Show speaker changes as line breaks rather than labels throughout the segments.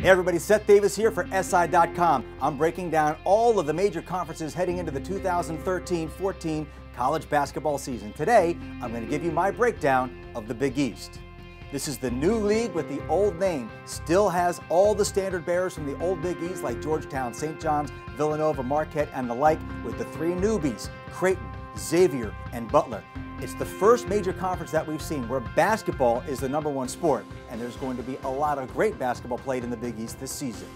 Hey everybody, Seth Davis here for SI.com. I'm breaking down all of the major conferences heading into the 2013-14 college basketball season. Today, I'm going to give you my breakdown of the Big East. This is the new league with the old name. Still has all the standard bearers from the old Big East like Georgetown, St. John's, Villanova, Marquette, and the like, with the three newbies, Creighton, Xavier, and Butler. It's the first major conference that we've seen where basketball is the number one sport, and there's going to be a lot of great basketball played in the Big East this season.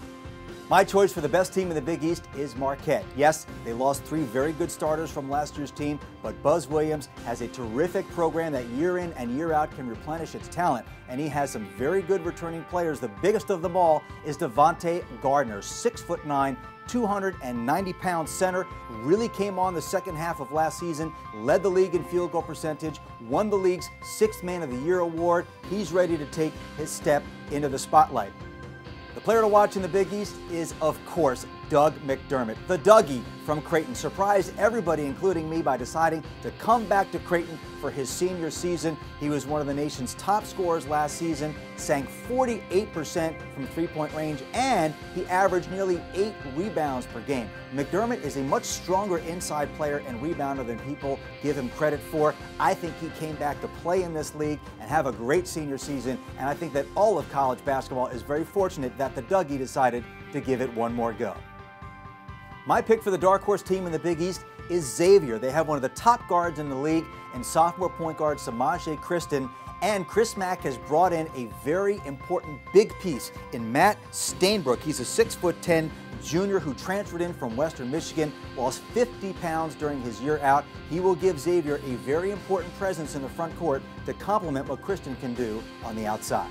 My choice for the best team in the Big East is Marquette. Yes, they lost three very good starters from last year's team, but Buzz Williams has a terrific program that year in and year out can replenish its talent, and he has some very good returning players. The biggest of them all is Davante Gardner, six foot nine, 290 pound center, really came on the second half of last season, led the league in field goal percentage, won the league's Sixth Man of the Year award. He's ready to take his step into the spotlight. The player to watch in the Big East is, of course, Doug McDermott. The Dougie from Creighton surprised everybody, including me, by deciding to come back to Creighton for his senior season. He was one of the nation's top scorers last season, sank 48% from three-point range, and he averaged nearly eight rebounds per game. McDermott is a much stronger inside player and rebounder than people give him credit for. I think he came back to play in this league and have a great senior season, and I think that all of college basketball is very fortunate that the Dougie decided to give it one more go. My pick for the dark horse team in the Big East is Xavier. They have one of the top guards in the league and sophomore point guard Semaj Christon. And Chris Mack has brought in a very important big piece in Matt Stainbrook. He's a six foot 10 junior who transferred in from Western Michigan, lost 50 pounds during his year out. He will give Xavier a very important presence in the front court to complement what Christon can do on the outside.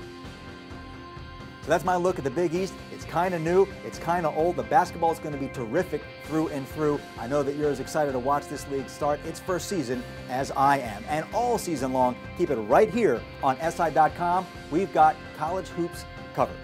So that's my look at the Big East. It's kind of new, it's kind of old. The basketball is going to be terrific through and through. I know that you're as excited to watch this league start its first season as I am. And all season long, keep it right here on SI.com. We've got college hoops covered.